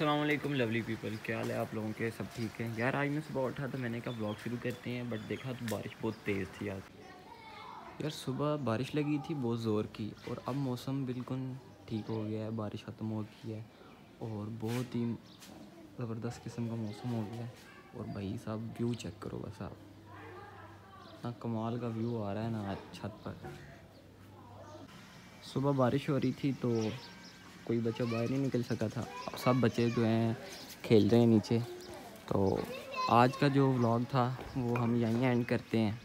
वालेकुम lovely people क्या हाल है आप लोगों के? सब ठीक हैं? यार, आज मैं सुबह उठा तो मैंने कहा ब्लॉग शुरू करते हैं बट देखा तो बारिश बहुत तेज़ थी आज। यार, सुबह बारिश लगी थी बहुत ज़ोर की, और अब मौसम बिल्कुल ठीक हो गया है, बारिश ख़त्म हो गई है, और बहुत ही ज़बरदस्त किस्म का मौसम हो गया है। और भाई साहब व्यू चेक करो बस आप। ना कमाल का व्यू आ रहा है ना छत पर। सुबह बारिश हो रही थी तो कोई बच्चा बाहर नहीं निकल सका था। सब बच्चे जो हैं खेल रहे हैं नीचे। तो आज का जो व्लॉग था, वो हम यहीं एंड करते हैं।